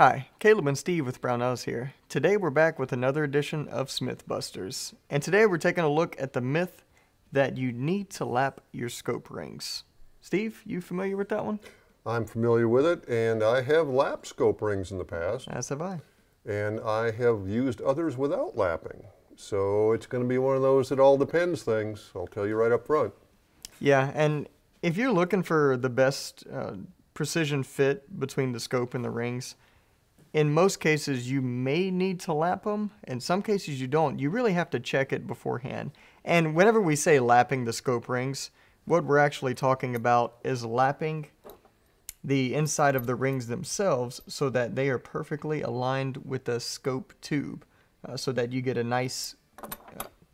Hi, Caleb and Steve with Brownells here. Today we're back with another edition of Smyth Busters. And today we're taking a look at the myth that you need to lap your scope rings. Steve, you familiar with that one? I'm familiar with it, and I have lapped scope rings in the past, As have I. and I have used others without lapping. So it's going to be one of those it all depends things. I'll tell you right up front. Yeah, and if you're looking for the best uh, precision fit between the scope and the rings, in most cases you may need to lap them. In some cases you don't. You really have to check it beforehand. And whenever we say lapping the scope rings, what we're actually talking about is lapping the inside of the rings themselves so that they are perfectly aligned with the scope tube uh, so that you get a nice uh,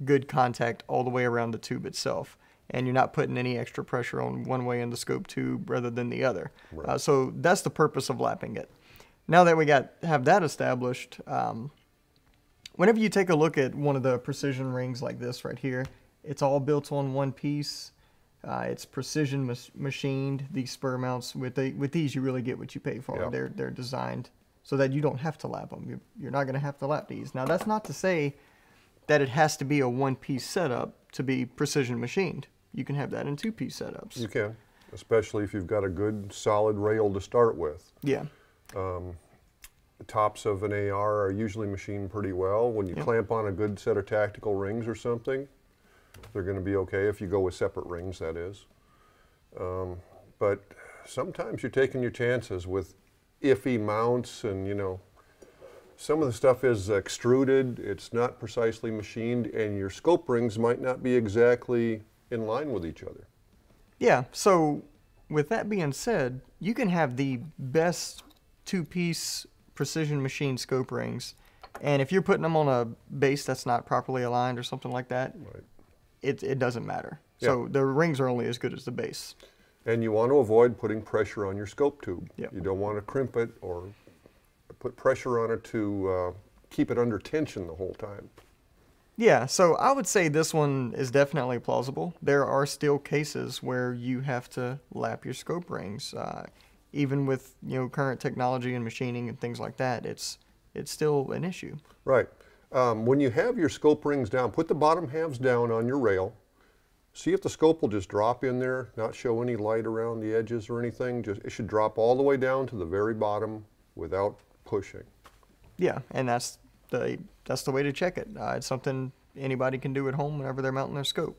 good contact all the way around the tube itself and you're not putting any extra pressure on one way in the scope tube rather than the other uh, so that's the purpose of lapping it now that we got have that established um, whenever you take a look at one of the precision rings like this right here it's all built on one piece uh, it's precision machined. These Spuhr mounts with the, with these, you really get what you pay for. Yep. They're they're designed so that you don't have to lap them. You're, you're not going to have to lap these. Now that's not to say that it has to be a one piece setup to be precision machined. You can have that in two piece setups. You can, especially if you've got a good solid rail to start with. yeah, The tops of an AR are usually machined pretty well. When you Yep. clamp on a good set of tactical rings or something, they're going to be okay if you go with separate rings, that is. Um, but sometimes you're taking your chances with iffy mounts and, you know, some of the stuff is extruded, it's not precisely machined, and your scope rings might not be exactly in line with each other. yeah. So with that being said, you can have the best two piece precision machine scope rings, and if you're putting them on a base that's not properly aligned or something like that, Right. it, it doesn't matter. Yeah. So the rings are only as good as the base. And you want to avoid putting pressure on your scope tube. Yep. You don't want to crimp it or put pressure on it to uh, keep it under tension the whole time. Yeah, so I would say this one is definitely plausible. There are still cases where you have to lap your scope rings, uh, even with you know current technology and machining and things like that. It's it's still an issue. Right. Um, when you have your scope rings down, put the bottom halves down on your rail. See if the scope will just drop in there, not show any light around the edges or anything. Just it should drop all the way down to the very bottom without pushing. Yeah, and that's the that's the way to check it. Uh, it's something anybody can do at home whenever they're mounting their scope.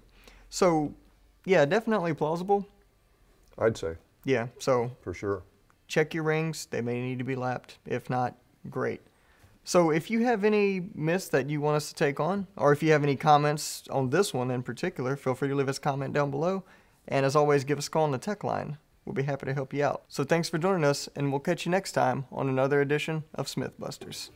So, yeah, definitely plausible. I'd say Yeah, so for sure. check your rings. They may need to be lapped. If not, great. So if you have any myths that you want us to take on, or if you have any comments on this one in particular, feel free to leave us a comment down below. And as always, give us a call on the tech line. We'll be happy to help you out. So thanks for joining us, and we'll catch you next time on another edition of Smythbusters.